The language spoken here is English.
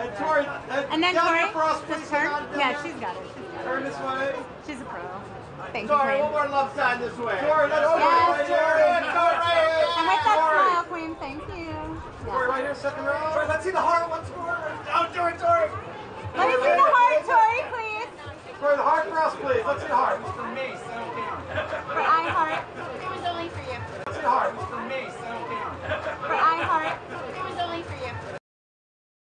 And Tori, uh, and then Tori, Frost, please, her? Yeah, she's got it. Turn this way. She's a pro. Thank Tori, you, one more love sign this way. Tori, let's right. Tori, Tori, Tori. And with that smile, Queen, thank you. Yeah. Tori, right here, second row. Tori, let's see the heart once more. Oh, Tori, Tori. Let me see the heart, Tori, please. Tori, the heart for us, please. Let's see the heart. It's for me, so For iHeart. It was only for you. Let's see the heart. It's for me.